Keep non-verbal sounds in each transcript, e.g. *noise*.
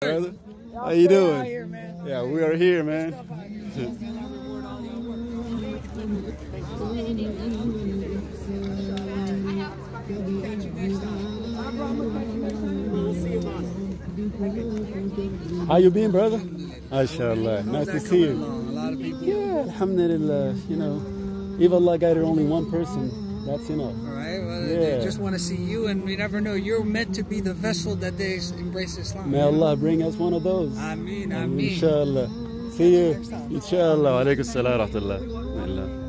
brother. How you doing? here, man. Yeah, we are here, man. How you been, brother? MashaAllah. Nice to see you. lot of people. Yeah, alhamdulillah. You know, if Allah guided only one person, that's enough. All right. Well, Yeah. They just want to see you, and we never know. You're meant to be the vessel that they embrace Islam. May Allah bring us one of those. Ameen, ameen. Inshallah. See you. Inshallah. Wa alaikum salam wa rahmatullah.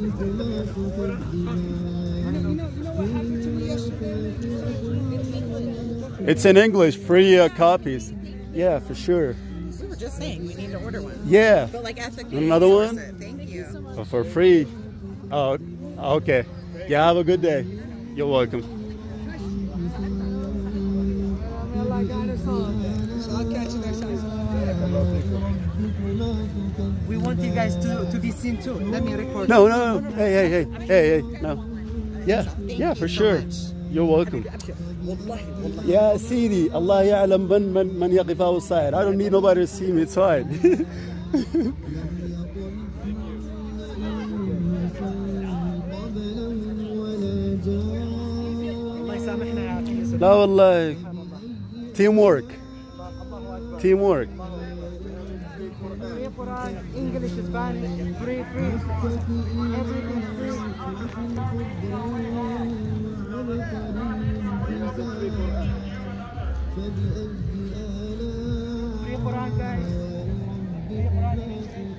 Bismillah. It's in English, free uh, copies. Yeah, for sure. We were just saying we need to order one. Yeah, But like ethically. Another one? it. Thank you. but for free. Oh, okay. Yeah, have a good day. You're welcome. Allah guide us all. So I'll catch you next time. We want you guys to, to be seen too. Let me record. No, no, no. Hey, hey, hey, hey, hey. No. Yeah, yeah, for sure. You're welcome. يا سيدي الله يعلم من من من يقف أو الصائر. I don't need nobody to see me. It's fine. *laughs* *laughs* الله يسامحنا يا عافية. لا والله تيم ورك Arabic, English, Spanish, free, free, everything free. Free Quran, guys. Free Quran.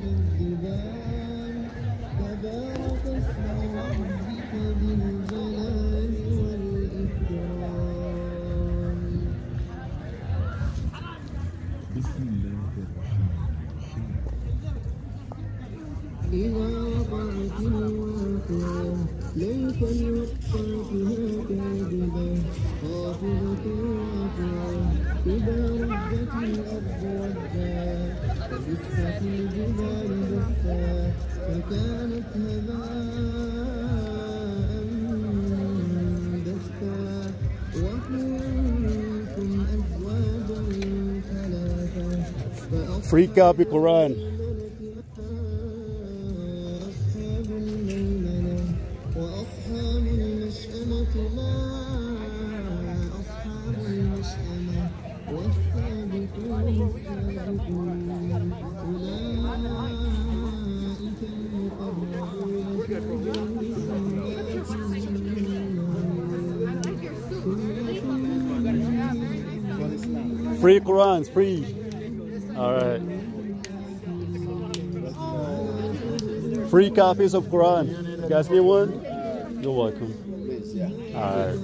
Freak out, people run. Free Qurans, free. All right. Free copies of Quran. You guys need one? You're welcome. All right.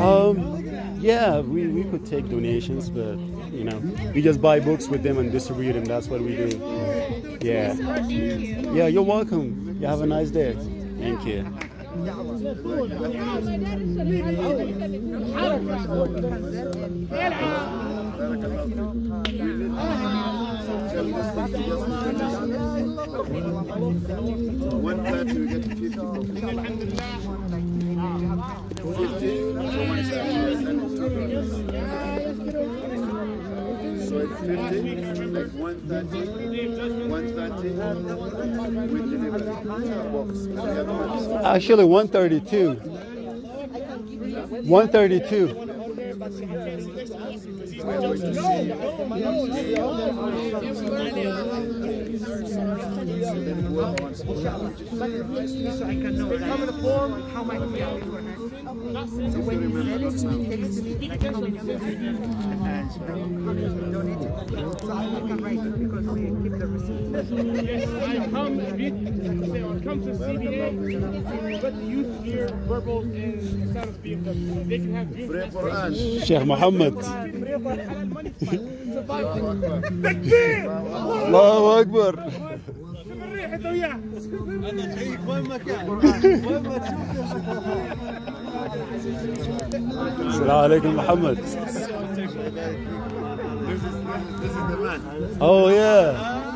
Um, yeah, we, we could take donations, but you know, we just buy books with them and distribute them. That's what we do. Yeah. Yeah, you're welcome. You have a nice day. Thank you. So it's like one thirty, one thirty, we deliver box. And the other one is Actually, 132. 132. So I can know. Cover the form, how much we are for. So when you send it, just text me like how many and donate. So I can write it because we keep the receipt. Yes, I come like I say, when it comes to CBA, let the youth hear verbal and Islamic BMW. They can have dreams. Sheikh Mohammed. الله اكبر بالريح انت وياه أنا جايك وين ما كان وين ما تشوف السلام عليكم محمد This is, this is the man. Oh yeah.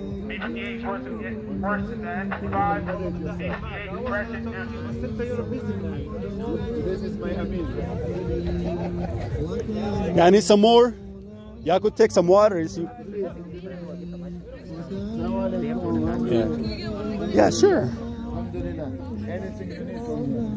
BPH worse than, worse than the X5. BPH compression. This is my Amin. Yeah, I need some more. Y'all could take some water. Yeah. Yeah, sure. Anything you need from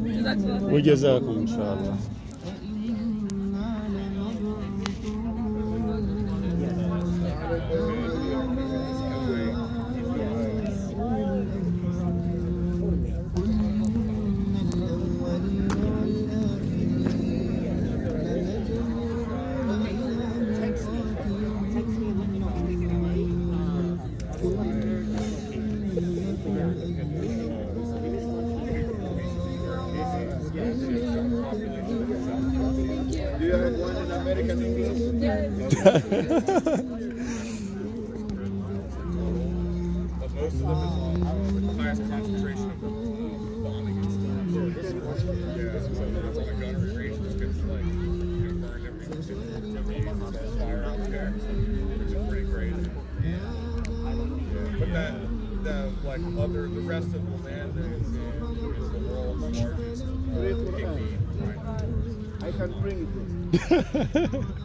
I can bring it. *laughs*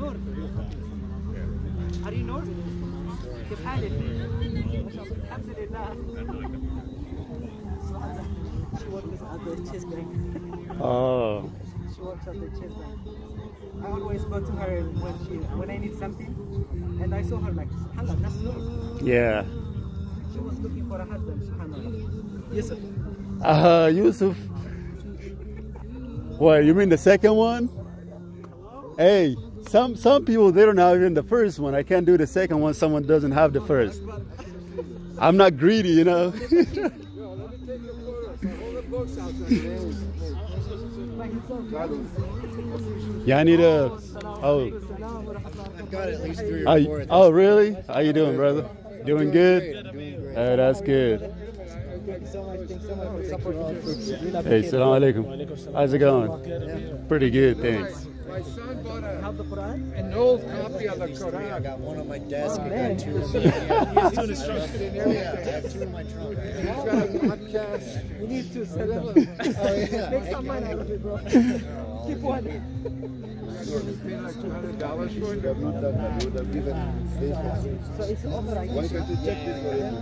north. Are you north? كيف حالك؟ الحمد لله. She works at the Chase bank. Oh. She works at the Chase bank. I always go to her when she when I need something, and I saw her like, "Subhanallah, that's north." Yeah. She was looking for a husband, Subhanallah. Yusuf. Uh, Yusuf. What, you mean the second one? Hello? Hey some some people they don't have even the first one. I can't do the second one. Someone doesn't have the first. I'm not greedy, you know. *laughs* yeah, I need a. Oh, I've got at least three or four. oh, really? How you doing, brother? Doing good? Oh, that's good. Hey, salam alaikum. How's it going? Pretty good, thanks. My son bought a, Have the Quran? an old copy of the Quran. I got one on my desk. I *laughs* got two. in my- Yeah, I have two in my trunk. He's got a podcast. We need to send them. Oh yeah. Make some money out of it, bro. Keep one. Pay like two hundred dollars for it. So it's authorized. Why can't you check this for him?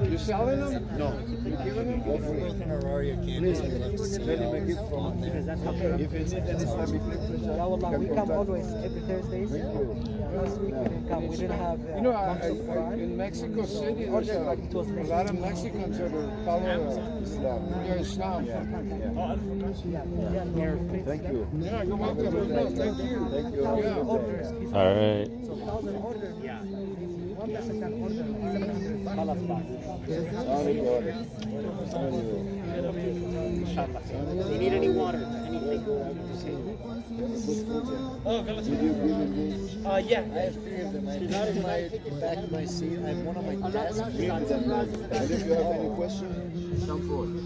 You selling them? No. You giving them? Both in Aurora campus. We love to see him a y'all gift from on there. Because that's how come. If you need any Islamic literature, Yeah, wallah, you we can come contact always every Thursdays. Yeah, last week we didn't come. We didn't have. Uh, You know, I, I, in Mexico City, there's a, like it was a lot of Mexicans that are following Islam. They're Islam. Yeah, yeah, yeah. Thank you. Yeah, you're welcome. No, thank you. Thank you. Yeah. All right. Yeah. One person can order seven hundred. Khalas back. Sorry, God. Do you need any water? Anything? Did you give him? Uh, yeah, I have three of them. I have one in my back of my seat. I have one on my desk. And if you have any questions, come forward.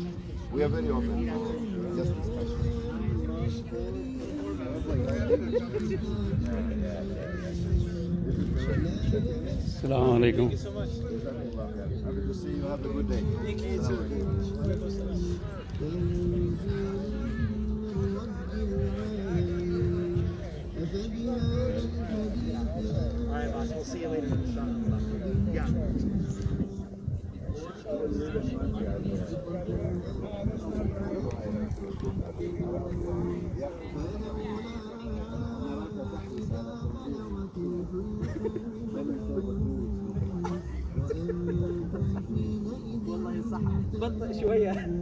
We are very open. Just discussion. Assalamu alaikum. Happy to see you. Have a good day. مصيرنا ان شاء الله يعني والله صح بطئ شوية.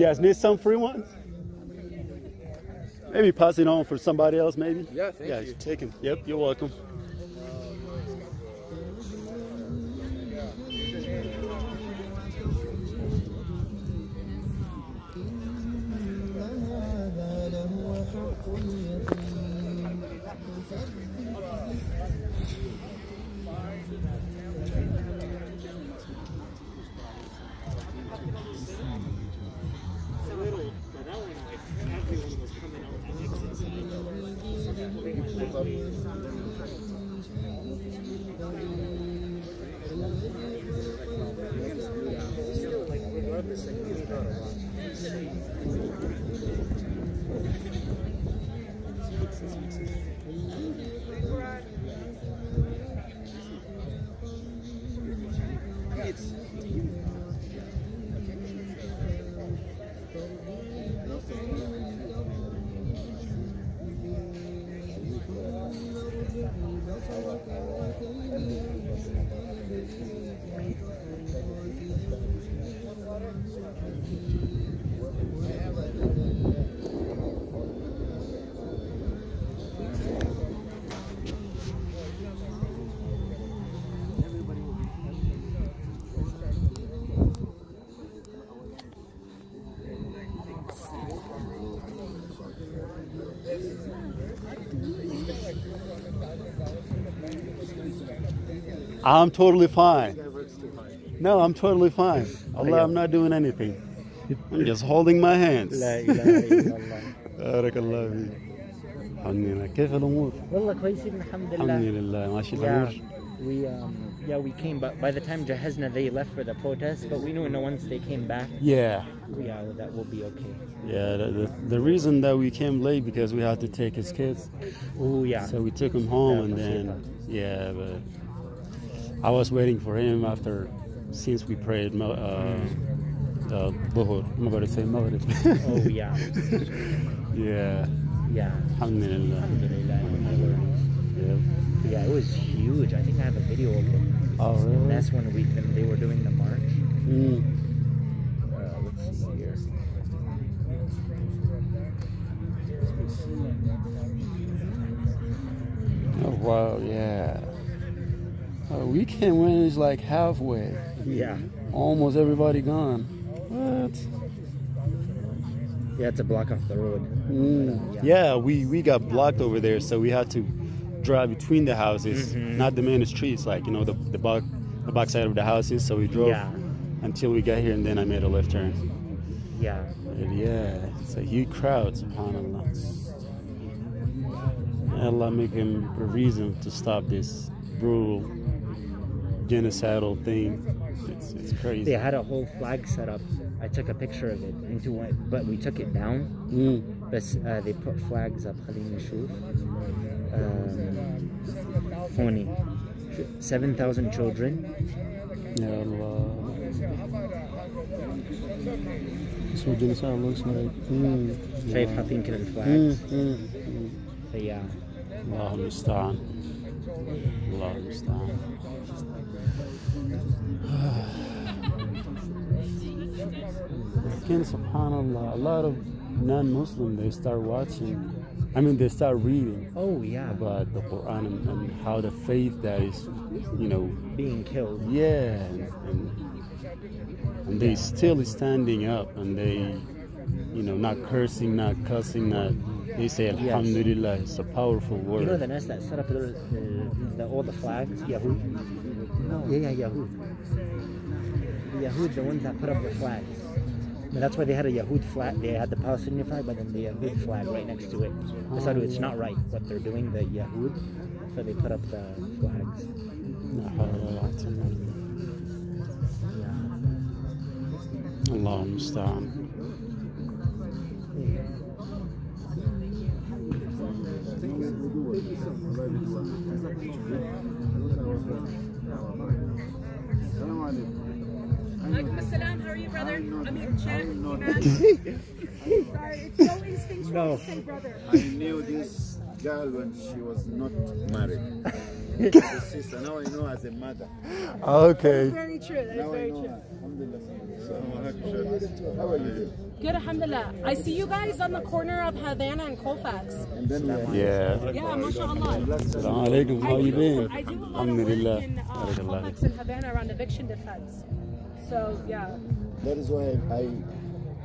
guys need some free ones? Maybe pass it on for somebody else, maybe? Yeah, thank yeah, you. take them. Yep, you're welcome. sorry. I'm totally fine. No, I'm totally fine. Allah, I'm not doing anything. I'm just holding my hands. لا إله إلا الله بارك الله فيك. الحمد لله كيف الأمور؟ والله كويسين الحمد الحمد لله لله ماشي Yeah, الأمور. we um, yeah we came, but by the time Jahazna they left for the protest, but we knew no once they came back, Yeah. yeah, that will be okay. Yeah, the, the, the reason that we came late because we had to take his kids. Oh yeah. So we took him home Yeah, and that's then, it. yeah, but I was waiting for him after, since we prayed uh, uh, Dhuhr. I'm about to say Maghrib. Oh yeah. *laughs* yeah. Yeah. Alhamdulillah. Alhamdulillah. Yeah. Yeah, it was huge. I think I have a video of it. Oh, really? That's when we when they were doing the march. Mm. Uh, let's see here. Oh, wow, yeah. Uh, we came win it's like halfway. Yeah. Almost everybody gone. What? Yeah, it's a block off the road. Mm. Yeah, we, we got blocked over there, so we had to drive between the houses, Mhm. not the main streets, like you know the the back the back side of the houses. So we drove Yeah. until we got here, and then I made a left turn. Yeah. And yeah, it's a huge crowd, subhanallah. Allah make him a reason to stop this brutal genocidal thing. It's, it's crazy. They had a whole flag set up. I took a picture of it into one, but we took it down. Mm. But uh, they put flags up. خليني نشوف. Um, هوني. 7,000 children. Ya Allah. That's what genocide looks like. Mm. شايف حاطين كل الفلاgs. Mm, mm, mm. Yeah. الله المستعان الله المستعان Again, subhanallah, a lot of non-Muslim they start watching. I mean, they start reading Oh yeah. about the Quran and, and how the faith that is, you know, Being killed. yeah, and, and, and they still standing up and they, you know, not cursing, not cussing, not They say Yes. Alhamdulillah. It's a powerful word. You know the nest that set up the, the, the, all the flags, no, yeah, yeah, Yahud. The Yahud, the ones that put up the flag. And that's why they had a Yahud flag. They had the Palestinian flag, but then the Yahud flag right next to it. They said it's not right what they're doing, the Yahud. So they put up the flags. Allah yeah. Are you, brother? I'm your chat. *laughs* Sorry, it's so instinctual No. to say brother. I knew this girl when she was not married. As sister, now I know as a mother. Okay. Very true. That is Now I very true. Alhamdulillah. How are you? Good, alhamdulillah. I see you guys on the corner of Havana and Colfax. And then Yeah. Yeah, mashallah. Assalamu alaikum. How I you do- been? I do a lot of work Alhamdulillah. in uh, Colfax and Havana around eviction defense. So, yeah. That is why I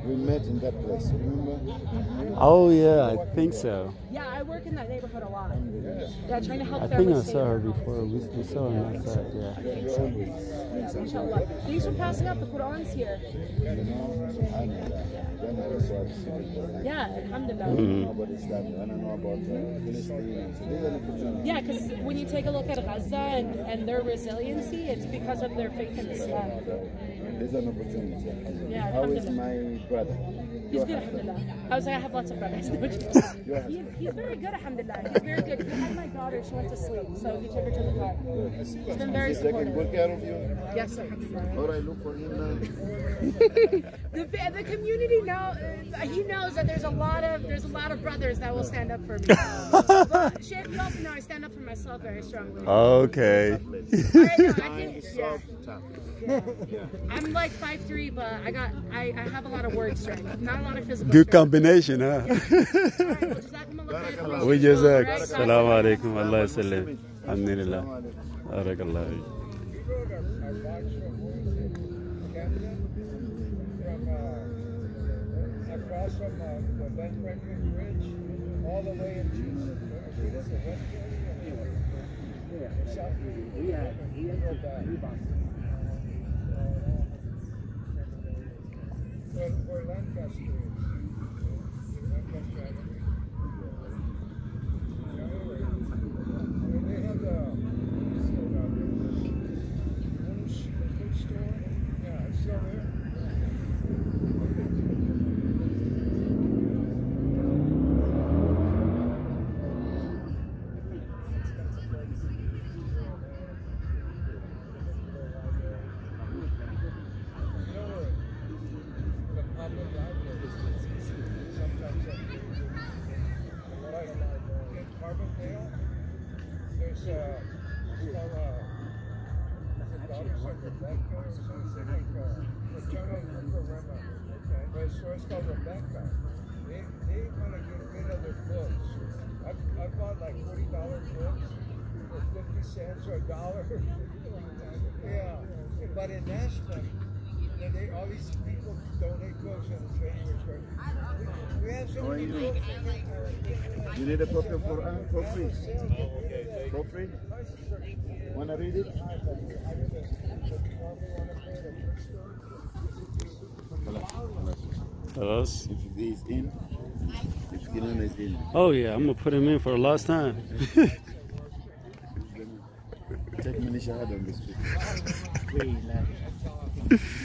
we met in that place. Remember? Mm-hmm. Oh yeah, I think so. Yeah, I work in that neighborhood a lot. Yeah, trying to help I think I families saw her before. We, we saw her outside. Yeah. Yeah, mashallah. Thanks for passing out the Qur'ans here. Yeah, alhamdulillah. About Islam, and I know about Palestine. So these are the opportunities. Yeah, because when you take a look at Gaza and, and their resiliency, it's because of their faith in Islam. There's an opportunity. Yeah, How is my brother? He's Your good, alhamdulillah. I was like, I have lots of brothers. *laughs* Your he's, he's very good, alhamdulillah. He's very good. He had my daughter, she went to sleep, so he took her to the car. He's been very He's taking supportive. good care of you? Yes, alhamdulillah. All right, look for him now. *laughs* The, the community know uh, he knows that there's a lot of there's a lot of brothers that will stand up for me. *laughs* but Sheikh, you also know I stand up for myself very strongly. Okay. I know, I think, yeah. I'm like 5'3", but I got I, I have a lot of word strength, not a lot of physical. Good strength. combination, huh? Alright, *laughs* We just All right, Assalamu alaikum. Allah yasallim. Alhamdulillah. Barakallah. across from uh, the Ben Franklin Bridge, all the way in Houston. What is it? West Philly? Yeah. South Philly? Yeah. Where, where Lancaster is. Lancaster fifty cents or a dollar. yeah, but in Nashville, and they, all these people donate books and it's very rich. We, we have so many you? books. You need a copy for uh, for free. For free? Wanna read it? Us? If he is in, if Gilan is in. Oh yeah, I'm gonna put him in for the last time. *laughs* Many shahada on this week.